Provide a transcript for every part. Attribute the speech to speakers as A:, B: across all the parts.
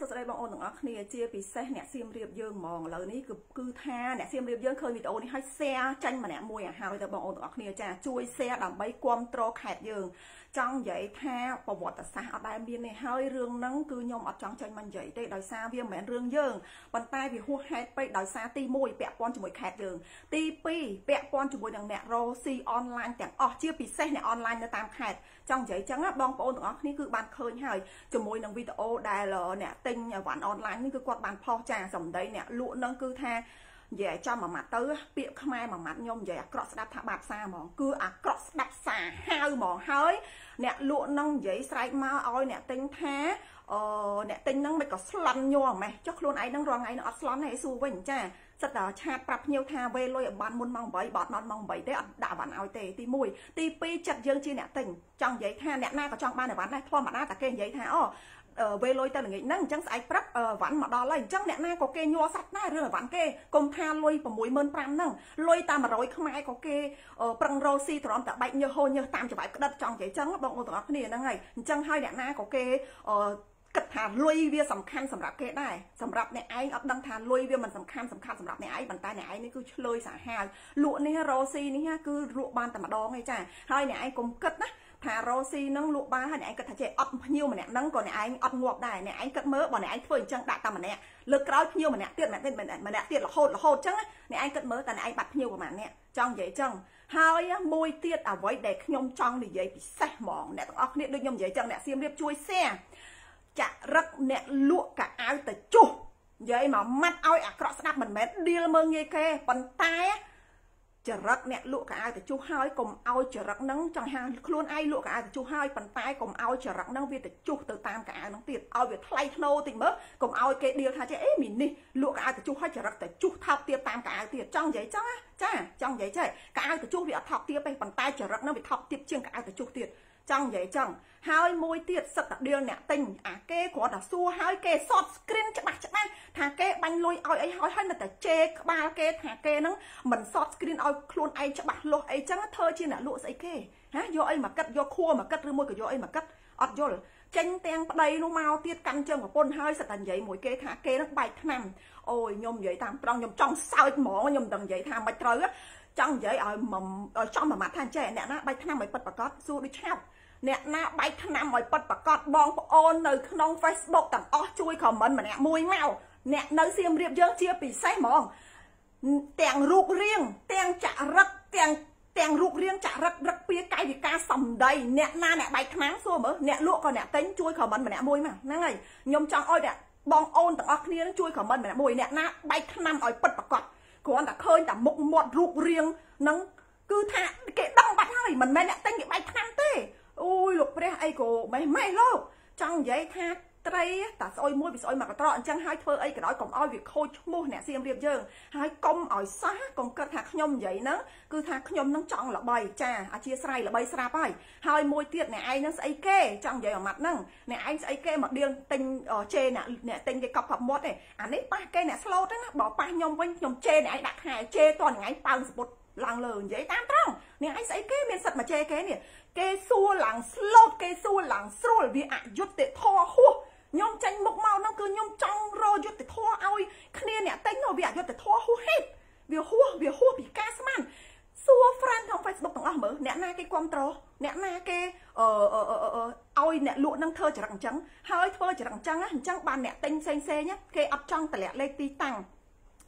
A: សួស្តីបងប្អូនទាំងអស់គ្នាជាពិសេសអ្នកសៀមរាបយើងហ្មងឥឡូវនេះគឺគឺថាអ្នកសៀមរាបយើងឃើញវីដេអូនេះឲ្យ share ចាញ់ម្នាក់មួយឲ្យហើយទៅបងប្អូនទាំងអស់គ្នាចាជួយ share ដើម្បីគ្រប់គ្រងខេត្តយើង ចង់និយាយថាប្រវត្តិសាស្ត្រអត់ដែលមានទេហើយរឿងហ្នឹងគឺខ្ញុំអត់ចង់ចេញមកនិយាយទេដោយសារវាមិនមែនរឿងយើងប៉ុន្តែវាហួសហេតុពេកដោយសារទី1ពាក់ព័ន្ធជាមួយខេត្តយើងទី2ពាក់ព័ន្ធជាមួយនឹងអ្នករ៉ូស៊ីអនឡាញទាំងអស់ជាពិសេសអ្នកអនឡាញនៅតាមខេត្តចង់និយាយចឹងបងប្អូនទាំងអស់គ្នាគឺបានឃើញហើយជាមួយនឹងវីដេអូដែលអ្នកទិញវ៉ាន់អនឡាញនេះគឺគាត់បានផុសចាសម្ដីអ្នកលក់នឹងគឺថានិយាយចំមួយម៉ាត់ទៅពាក្យខ្មែរមួយម៉ាត់ខ្ញុំនិយាយអាក្រក់ស្ដាប់ថាបាត់សាហ្មងគឺអាក្រក់ស្ដាប់សាហាវហ្មងហើយ អ្នកលក់នឹងនិយាយស្រែកមកឲ្យអ្នកទិញថាអឺអ្នកទិញហ្នឹងមិនក៏ស្លន់ញ័រម៉េះចុះខ្លួនឯងហ្នឹងរងថ្ងៃនឹងអត់ស្លន់ទេសួរវិញចាសិតតែឆាតប្រាប់ភ្ញៀវថាវេលុយឲ្យបានមុនម៉ោង8បត់ដល់ម៉ោង8ទេអត់ដាក់បានឲ្យទេទី1ទី2ចិត្តយើងជាអ្នកទិញចង់និយាយថាអ្នកណាក៏ចង់បានអីវ៉ាន់ដែរធម្មតាតែគេនិយាយថាអូ វេលុយទៅល្ងាចហ្នឹងអញ្ចឹងស្អែកព្រឹកវ៉ាន់មកដល់ហើយអញ្ចឹងអ្នកណាក៏គេញ័រសាច់ដែររឿងវ៉ាន់គេកុំថាលុយ65000ហ្នឹងលុយតាម100ខ្មែរក៏គេប្រឹងរោស៊ីទ្រាំតែបែកញើសហូរញើសតាមច្បាប់ក្តិតចង់និយាយអញ្ចឹងបងប្អូនទាំងអស់គ្នាហ្នឹងហើយអញ្ចឹងហើយអ្នកណាក៏គេគិតថាលុយវាសំខាន់សម្រាប់គេដែរសម្រាប់អ្នកឯងអត់ដឹងថាលុយវាមិនសំខាន់សំខាន់សម្រាប់អ្នកឯងប៉ុន្តែអ្នកឯងនេះគឺឆ្លើយសាហាវលក់នេះរ៉ូស៊ីនេះគឺលក់បានតែម្ដងឯងចាហើយអ្នកឯងកុំគិតណា ថារ៉ូស៊ីនឹងលក់បានហើយអ្នកឯងគិតថាចេះអត់ភ្ញៀវម្នាក់ហ្នឹងក៏អ្នកឯងអត់ងាប់ដែរអ្នកឯងគិតមើលបើអ្នកឯងធ្វើអញ្ចឹងដាក់តែម្នាក់លើកក្រោយភ្ញៀវម្នាក់ទៀតម្នាក់ទៀតម្នាក់ទៀតរហូតរហូតអញ្ចឹងអ្នកឯងគិតមើលតែអ្នកឯងបាត់ភ្ញៀវប្រហែលអ្នកចង់និយាយអញ្ចឹងហើយមួយទៀតអ្វីដែលខ្ញុំចង់និយាយពិសេសហ្មងអ្នកទាំងអស់គ្នាដូចខ្ញុំនិយាយអញ្ចឹងអ្នកសៀមរាបជួយ share ចាក់រឹកអ្នកលក់កៅអៅទៅជុះនិយាយមកម៉ាត់ឲ្យអាក្រក់ស្ដាប់មិនមែនឌីលមើងងាយគេប៉ុន្តែ ចរិតអ្នកលក់កៅអៅទៅជុះហើយកុំឲ្យចរិតហ្នឹងចង់ហាខ្លួនឯងលក់កៅអៅទៅជុះហើយប៉ុន្តែកុំឲ្យចរិតហ្នឹងវាទៅជុះទៅតាមកៅអៅហ្នឹងទៀតឲ្យវាថ្លៃធ្នូតិចមើលកុំឲ្យគេឌីលថាចេះអេមីនេះលក់កៅអៅទៅជុះហើយចរិតទៅជុះថោកទៀតតាមកៅអៅទៀតចង់និយាយចឹងចាចង់និយាយចេះកៅអៅទៅជុះវាអត់ថោកទៀតទេប៉ុន្តែចរិតហ្នឹងវាថោកទៀតជាងកៅអៅទៅជុះទៀតចង់និយាយចឹង ហើយមួយទៀតសឹកតាដៀលអ្នកទិញអាគេគ្រាន់តែសួរហើយគេសត screen ច្បាស់ច្បាស់ថាគេបាញ់លុយឲ្យអីហើយហើយនៅតែជេរក្បាលគេថាគេហ្នឹងមិនសត screen ឲ្យខ្លួនឯងច្បាស់លាស់អីចឹងធ្វើជាអ្នកលក់ស្អីគេហាយកអីមកគិតយកខួរមកគិតឬមួយក៏យកអីមកគិតអត់យល់ចេញទាំងប្តីនោះមកទៀតកាន់ជើងប្រពន្ធហើយសិតតែនិយាយមួយគេថាគេនឹងបែកថ្នាំអូយខ្ញុំនិយាយតាមត្រង់ខ្ញុំចង់សើចហ្មងខ្ញុំមិនដឹងនិយាយថាមិនត្រូវចង់និយាយឲ្យចំមួយម៉ាត់ថាចេះអ្នកណាបែកថ្នាំឲ្យពិតប្រកបសួរដូចឆាប់ អ្នកណាបែកឆ្នាំឲ្យប៉ັດប្រកាសបងប្អូននៅក្នុង Facebook ទាំងអស់ជួយ comment ម្នាក់មួយមកអ្នកនៅសៀមរាបយើងជាពិសេសហ្មងទាំងរូបរាងទាំងចរិតទាំងទាំងរូបរាងចរិតរឹកពីកាយវិការសំដីអ្នកណាអ្នកបែកខ្មាំងសួរមើលអ្នកលក់ក៏អ្នកទិញជួយខមមិនម្នាក់មួយមកហ្នឹងហើយខ្ញុំចង់ឲ្យអ្នកបងអូនទាំងអស់គ្នាជួយខមមិនម្នាក់មួយអ្នកណាបែកខ្មាំងឲ្យពិតប្រកបគ្រាន់តែឃើញតែមុខមាត់រូបរាងហ្នឹងគឺថាគេដឹងបាត់ហើយមិនមែនអ្នកទិញគេបែកខ្មាំងទេ អូយលោកព្រះអីក៏ម៉េះម៉េះលោកចង់និយាយថាត្រីតាស្អុយមួយវាស្អុយមកកត្រកអញ្ចឹងហើយធ្វើអីក៏ដោយកុំឲ្យវាខូចឈ្មោះអ្នកសៀមរាបយើងហើយកុំឲ្យសះកុំគិតថាខ្ញុំនិយាយហ្នឹងគឺថាខ្ញុំនឹងចង់ល្បីចាអធិស្ឋានល្បីស្រាប់ហើយហើយមួយទៀតអ្នកឯងហ្នឹងស្អីគេចង់និយាយអាម៉ាត់ហ្នឹងអ្នកឯងស្អីគេមកដៀលទិញជេអ្នកអ្នកទិញគេកប់កប់មាត់ទេអានេះប៉ះគេអ្នកស្លូតហ្នឹងណាបើប៉ះខ្ញុំវិញខ្ញុំជេអ្នកឯងដាក់ខែជេតថ្ងៃប៉ើងសពុត ឡើងលើនិយាយតាមត្រង់អ្នកឯងស្អីគេមានសិទ្ធមកជេរគេនេះគេសួរឡើងស្លូតគេសួរឡើងស្រួលវាអយុត្តិធម៌ហួសខ្ញុំចាញ់មុខមកហ្នឹងគឺខ្ញុំចង់រយុត្តិធម៌ឲ្យគ្នាអ្នកតែងនោះវាអយុត្តិធម៌ហួសហេតុវាហួសវាហួសពីការស្មានសួរ friend ក្នុង Facebook ទាំងអស់មើលអ្នកណាគេគ្រប់ត្រអ្នកណាគេអឺឲ្យអ្នកលក់នឹងធ្វើចរិតអញ្ចឹងហើយធ្វើចរិតអញ្ចឹងអញ្ចឹងបានអ្នកទិញផ្សេងផ្សេងគេអត់ចង់តម្លាក់លេខទីតាំង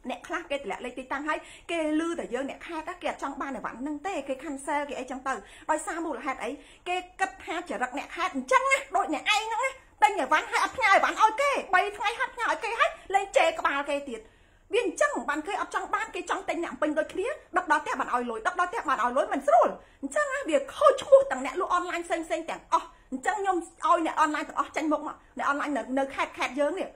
A: អ្នកខ្លះគេតម្លាក់លេខទីតាំងហើយគេលឺតែយើងអ្នកខេតគេអត់ចង់បានអីវ៉ាន់ហ្នឹងទេគេ cancel គេអីចឹងទៅដោយសារមូលហេតុអីគេគិតថាចរិតអ្នកខេតអញ្ចឹងណាដូចអ្នកឯងហ្នឹងណាទិញអីវ៉ាន់ហើយអត់ផ្ញើអីវ៉ាន់ឲ្យគេ3ថ្ងៃហត់ផ្ញើឲ្យគេហើយលេងជេរក្បាលគេទៀតវាអញ្ចឹងបានគេអត់ចង់បានគេចង់ទិញអ្នកពេញដូចគ្នាដឹកដល់ផ្ទះបានឲ្យលុយដឹកដល់ផ្ទះបានឲ្យលុយមិនស្រួលអញ្ចឹងណាវាខូចឈ្មោះទាំងអ្នកលក់អនឡាញផ្សេងផ្សេងទាំងអស់អញ្ចឹងខ្ញុំឲ្យអ្នកអនឡាញទាំងអស់ចាញ់មុខមកអ្នកអនឡាញនៅនៅខេតខេតយើងនេះ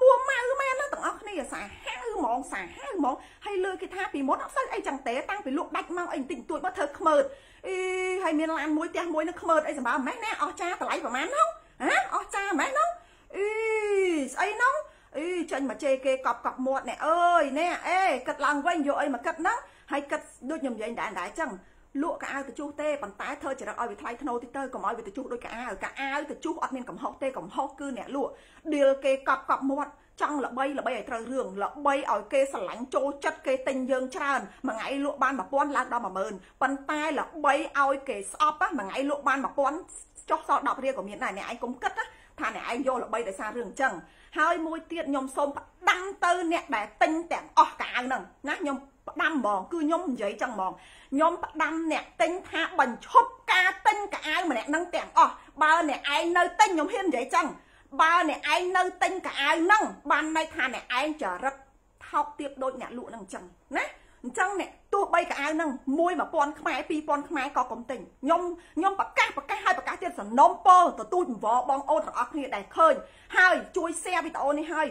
A: មួម៉ៅមែនណាទាំងអស់គ្នាសាហាវហ្មងសាហាវហ្មងហើយលើគេថាពីមុនអត់សូវអីចឹងទេតាំងពីលក់ដាច់មកអីបន្តិចបន្តួចមកធ្វើខ្មើតអីហើយមានឡានមួយផ្ទះមួយនឹងខ្មើតអីសម្រាប់ម៉េះណាអស់ចាតម្លៃប្រហែលនោះហ៎អស់ចាម៉េះនោះអីស្អីនោះអីចាញ់មកជេរគេកប់កប់មាត់ណែអើយណែអេគិតឡើងវិញយកអីមកគិតហ្នឹងហើយគិតដូចខ្ញុំនិយាយដែរដែរចឹង លក់កៅអៅទៅជុះទេប៉ុន្តែធ្វើចរិតឲ្យវាថ្លៃធ្នូតិចទៅកុំឲ្យវាទៅជុះដូចកៅអៅកៅអៅទៅជុះអត់មានកំហុសទេកំហុសគឺអ្នកលក់ឌីលគេកប់កប់មាត់ចង់ល្បីល្បីឲ្យត្រូវរឿងល្បីឲ្យគេស្រឡាញ់ចូលចិត្តគេទិញយើងច្រើនមួយថ្ងៃលក់បាន1000ឡើងដល់10000ប៉ុន្តែល្បីឲ្យគេស្អប់មួយថ្ងៃលក់បាន1000ចុះសល់10រៀលក៏មានដែរអ្នកឯងកុំគិតណាថាអ្នកឯងយកល្បីដោយសាររឿងអញ្ចឹងហើយមួយទៀតខ្ញុំសូមផ្ដាំទៅអ្នកដែលទិញទាំងអស់កៅហ្នឹងណាខ្ញុំ ផ្ដាំហ្មងគឺខ្ញុំនិយាយចឹងហ្មងខ្ញុំផ្ដាំអ្នកទិញថាបញ្ឈប់ការទិញកៅអៅម្នាក់នឹងទាំងអស់បើអ្នកឯងនៅទិញខ្ញុំហ៊ាននិយាយចឹងបើអ្នកឯងនៅទិញកៅអៅហ្នឹងបានន័យថាអ្នកឯងចរិតថោកទាបដូចអ្នកលក់ហ្នឹងអញ្ចឹងណាអញ្ចឹងអ្នកទោះបីកៅអៅហ្នឹងមួយ1000ខ្មែរ2000ខ្មែរក៏កុំទិញខ្ញុំខ្ញុំប្រកាសប្រកាសឲ្យប្រកាសទៀតសំណុំពរទទូចអង្វរបងអូនទាំងអស់គ្នាដែលឃើញហើយជួយ share វីដេអូនេះហើយ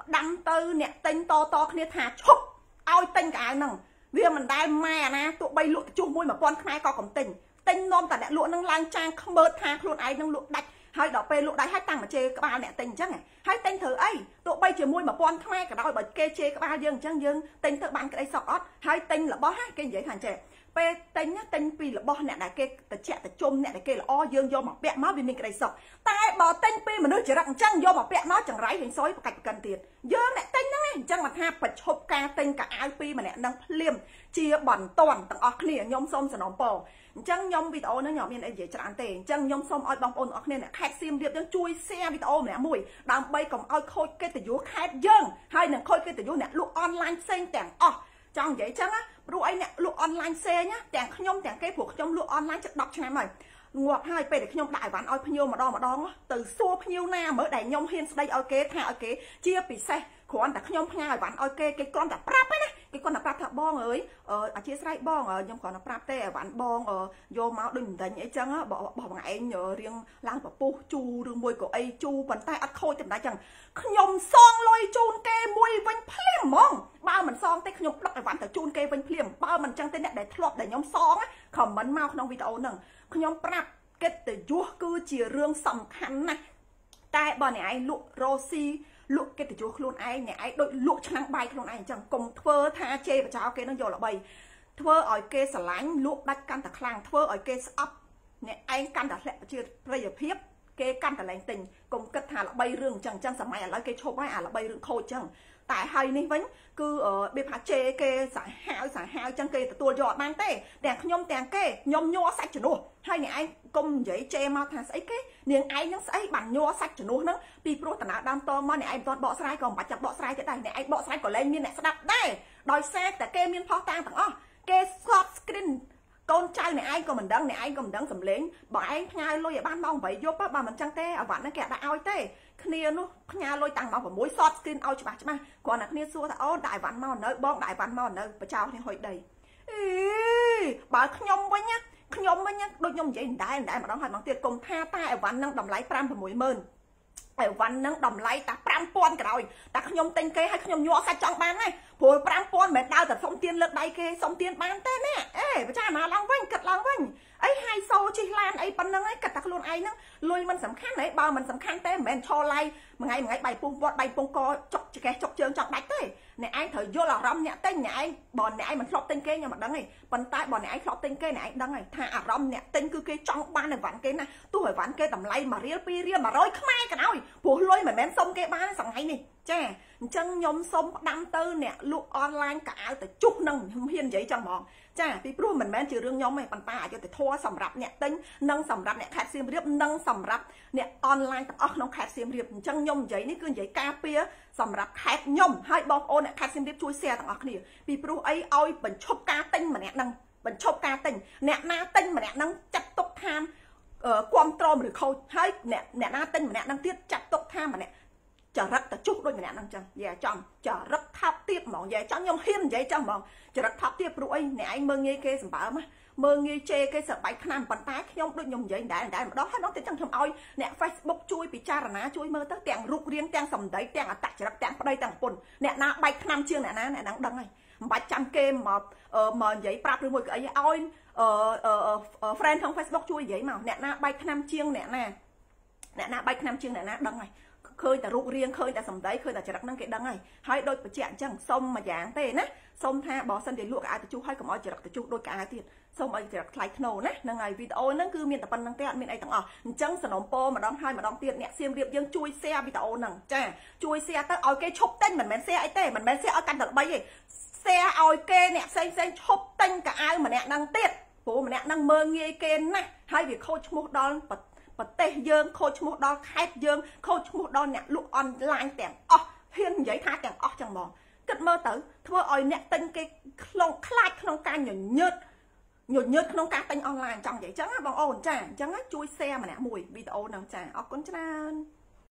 A: ផ្ដាំទៅអ្នកទិញតតគ្នាថាឈប់ ឲ្យទិញកៅអៅហ្នឹងវាមិនដែលម៉ែអាណាទោះបីលក់ជុះមួយ1000ខ្មែរក៏កុំទិញទិញនំតែអ្នកលក់ហ្នឹងឡើងចាងខ្មើតថាខ្លួនឯងនឹងលក់ដាច់ហើយដល់ពេលលក់ដៃហើយតាំងមកជេរក្បាលអ្នកទិញអញ្ចឹងហើយទិញធ្វើអីទោះបីជាមួយ1000ខ្មែរក៏ដោយបើគេជេរក្បាលយើងអញ្ចឹងយើងទិញទៅបានក្តីសុខអត់ហើយទិញរបស់ហ្នឹងគេនិយាយថាអញ្ចឹងពេលទិញទិញពីរបស់អ្នកដែលគេតិចតិជុំអ្នកដែលគេល្អយើងយកមកពាក់មកវាមានក្តីសុខតែបើទិញពីមនុស្សចរិតអញ្ចឹងយកមកពាក់មកចង្រៃហេងសុយប្រកាច់ប្រកិនទៀតយើងអ្នកទិញហ្នឹង អញ្ចឹងមកថាបញ្ឈប់ការទិញកៅអៅពីម្នាក់នឹងភ្លាមជាបន្ទាន់ទាំងអស់គ្នាខ្ញុំសូមសនំពរអញ្ចឹងខ្ញុំវីដេអូនេះខ្ញុំមានអីនិយាយច្រើនទេអញ្ចឹងខ្ញុំសូមឲ្យបងប្អូនទាំងអស់គ្នាអ្នកខេត្តសៀមរាបយើងជួយ share វីដេអូម្នាក់មួយដើម្បីកុំឲ្យខូចកិត្តិយសខេត្តយើងហើយនឹងខូចកិត្តិយសអ្នកលក់អនឡាញផ្សេងទាំងអស់ចង់និយាយចឹងណាព្រោះអីអ្នកលក់អនឡាញផ្សេងណាទាំងខ្ញុំទាំងគេព្រោះខ្ញុំលក់អនឡាញជិត10ឆ្នាំហើយងាប់ហើយពេលដែលខ្ញុំដាក់អីវ៉ាន់ឲ្យភ្ញៀវម្ដងម្ដងទៅសួរភ្ញៀវណាមើលដែលខ្ញុំហ៊ានស្ដីឲ្យគេថាឲ្យគេជាពិសេស គ្រាន់តែខ្ញុំផ្ញើអីវ៉ាន់ឲ្យគេគេគ្រាន់តែប្រាប់ទេណាគេគ្រាន់តែប្រាប់ថាបងអើយអធិស្ឋានបងខ្ញុំគ្រាន់តែប្រាប់ទេអីវ៉ាន់បងយកមកដូចមិនដេញអីចឹងបោះបងឯងរៀងឡើងពពុះជូឬមួយក៏អីជូប៉ុន្តែអត់ខូចទេមិនដែរចឹងខ្ញុំសងលុយជូនគេមួយវិញភ្លាមហ្មងបើមិនសងទេខ្ញុំដឹកអីវ៉ាន់ទៅជូនគេវិញភ្លាមបើមិនចឹងទេអ្នកដែលធ្លាប់ដែលខ្ញុំសងខមមិនមកក្នុងវីដេអូហ្នឹងខ្ញុំប្រាប់កិត្តិយសគឺជារឿងសំខាន់ណាស់ តែបើអ្នកឯងលក់រ៉ូស៊ីលក់កិត្តិយសខ្លួនឯងអ្នកឯងដូចលក់ឆ្នាំងបាយខ្លួនឯងអញ្ចឹងកុំធ្វើថាជេរបចោគេនឹងយកល្បីធ្វើឲ្យគេស្រឡាញ់លក់ដាច់កាន់តែខ្លាំងធ្វើឲ្យគេស្អប់អ្នកឯងកាន់តែធ្លាក់ជាប្រយោភាព គេកាន់តែលែងទិញកុំគិតថាល្បីរឿងអញ្ចឹងអញ្ចឹងសម័យឥឡូវគេឈប់ហើយអាល្បីរឿងខូចអញ្ចឹងតែហើយនេះវិញគឺវាថាជេគេសាហាវសាហាវចឹងគេទទួលយកអត់បានទេទាំងខ្ញុំទាំងគេខ្ញុំញ័រសាច់ជំនួសហើយអ្នកឯងកុំនិយាយជេមកថាស្អីគេនាងឯងនឹងស្អីបានញ័រសាច់ជំនួសហ្នឹងពីព្រោះតាដើមតមកអ្នកឯងមិនទាន់បកស្រាយក៏មិនបាច់ចាំបកស្រាយទេដែរអ្នកឯងបកស្រាយក៏លែងមានអ្នកស្ដាប់ដែរដោយសារតែគេមានផុសតាងទាំងអស់គេ short screen កូន ចៅអ្នកឯងក៏មិនដឹងអ្នកឯងក៏មិនដឹងសម្លេងបើឯងផ្ញើលុយឲ្យបានម៉ោង8យប់បើមិនចឹងទេអាវ៉ាន់ហ្នឹងគេអត់ដាក់ឲ្យទេគ្នានោះផ្ញើលុយតាំងម៉ោង6 short screen ឲ្យច្បាស់ច្បាស់គ្រាន់តែគ្នាសួរថាអូនដាក់អីវ៉ាន់មកនៅបងដាក់អីវ៉ាន់មកនៅបចោលគ្នាហុយដីអីបើខ្ញុំវិញណាខ្ញុំវិញដូចខ្ញុំនិយាយដែរដែរម្ដងហើយម្ដងទៀតកុំថាតែអីវ៉ាន់នឹងតម្លៃ5 6ម៉ឺនអីវ៉ាន់នឹងតម្លៃតែ5000ក្រោយតែខ្ញុំទិញគេឲ្យខ្ញុំញ័រសាច់ចង់បានណា ព្រោះ5000មិនមែនដើរតែសុំទៀនលើកដៃគេសុំទៀនបានទេណាអេបចាណាឡើងវិញគិតឡើងវិញអីហៃសូជិះឡានអីប៉ុណ្្នឹងឯងគិតតែខ្លួនឯងហ្នឹងលុយមិនសំខាន់ទេបើមិនសំខាន់ទេមិនមែនឈរឡៃមួយថ្ងៃមួយថ្ងៃបៃពុះវត្តបៃពងកចុកចកេះចុកជើងចង់ដាច់ទេអ្នកឯងត្រូវយល់អារម្មណ៍អ្នកទិញអ្នកឯងបើអ្នកឯងមិនធ្លាប់ទិញគេខ្ញុំមិនដឹងទេប៉ុន្តែបើអ្នកឯងធ្លាប់ទិញគេអ្នកឯងដឹងហើយថាអារម្មណ៍អ្នកទិញគឺគេចង់បានអីវ៉ាន់គេណាទោះអីវ៉ាន់គេតម្លៃ1រៀល2រៀល100ខ្មែរក៏ដោយព្រោះលុយមិនមែនសុំគេបានសងៃនេះចាអញ្ចឹងខ្ញុំសុំផ្ដាំទៅអ្នកលក់អនឡាញកៅអៅទៅជុះនឹងខ្ញុំហ៊ាននិយាយចឹងហ្មងចាពីព្រោះមិនមែនជារឿងខ្ញុំទេប៉ុន្តែអយុធធម៌សម្រាប់អ្នកទិញនិងសម្រាប់អ្នកខេត្តសៀមរាបនិងសម្រាប់អ្នកអនឡាញទាំងអស់ក្នុងខេត្តសៀមរាបអញ្ចឹងខ្ញុំនិយាយនេះគឺនិយាយការពារសម្រាប់ខេត្តខ្ញុំហើយបងប្អូនអ្នកខេត្តសៀមរាបជួយ share ទាំងអស់គ្នាពីព្រោះអីឲ្យបញ្ឈប់ការទិញម្នាក់នឹងបញ្ឈប់ការទិញអ្នកណាទិញម្នាក់នឹងចាត់ទុកថាគ្រប់ត្រមឬខូចហើយអ្នកអ្នកណាទិញម្នាក់នឹងទៀតចាត់ទុកថាម្នាក់ ចរិតទៅជុះដូចម្នាក់ហ្នឹងចឹងយាចំចរិតថោកទៀតហ្មងយាចំខ្ញុំហ៊ាននិយាយចឹងហ្មងចរិតថោកទៀតព្រោះអីអ្នកឯងមើងងាយគេសម្បើមមើងងាយជេរគេសបាយខ្នាំប៉ុន្តែខ្ញុំដូចខ្ញុំនិយាយដែរដែរម្ដងហើយម្ដងទៀតចឹងខ្ញុំឲ្យអ្នក Facebook ជួយពិចារណាជួយមើលទៅទាំងរូបរាងទាំងសម្ដីទាំងអត្តចរិតទាំងប្តីទាំងប្រពន្ធអ្នកណាបែកខ្នាំជាងអ្នកណាអ្នកហ្នឹងដឹងហើយមិនបាច់ចាំគេមកមកនិយាយប្រាប់ឬមួយក៏អីឲ្យអឺ friend ក្នុង Facebook ជួយនិយាយមកអ្នកណាបែកខ្នាំជាងអ្នកណាអ្នកណាបែកខ្នាំជាងអ្នកណាដឹងហើយ ឃើញតែរូបរាងឃើញតែសម្ដីឃើញតែចរិតហ្នឹងគេដឹងហើយហើយដូចបញ្ជាក់អញ្ចឹងសុំមួយយ៉ាងទេណាសុំថាបើសិនជាលក់កៅអៅតជុះហើយកុំឲ្យចរិតតជុះដូចកៅអៅទៀតសូមឲ្យចរិតថ្លៃធ្នូណាហ្នឹងហើយវីដេអូហ្នឹងគឺមានតែប៉ុណ្្នឹងទេអត់មានអីទាំងអស់អញ្ចឹងសនំពោម្ដងហើយម្ដងទៀតអ្នកសៀមរៀបយើងជួយ share វីដេអូហ្នឹងចាជួយ share ទៅឲ្យគេឈប់ទិញមិនមែន share អីទេមិនមែន share ឲ្យកាន់តែល្បីទេ share ឲ្យគេអ្នកផ្សេងផ្សេងឈប់ទិញកៅអៅម្នាក់ហ្នឹងទៀតព្រោះម្នាក់ហ្នឹងមើងងាយគេណាស់ហើយវាខូចឈ្មោះដល់ប្រ ទេសយើងខូចឈ្មោះដល់ខេត្តយើងខូចឈ្មោះដល់អ្នកលក់អនឡាញទាំងអស់ហ៊ាននិយាយថាទាំងអស់ចឹងហ្មងគិតមើលទៅធ្វើឲ្យអ្នកទិញគេខ្លងខ្លាចក្នុងការញញើតញញើតក្នុងការទិញអនឡាញចង់និយាយចឹងណាបងអូនចាអញ្ចឹងជួយ share ម្នាក់មួយវីដេអូហ្នឹងចាអរគុណច្រើន